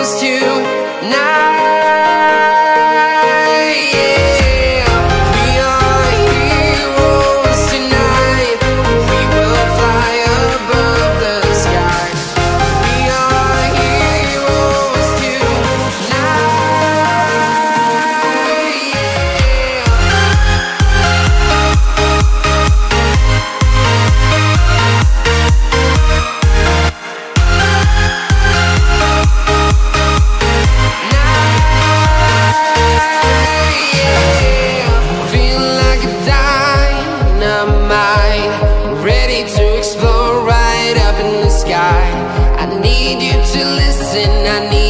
heroes tonight.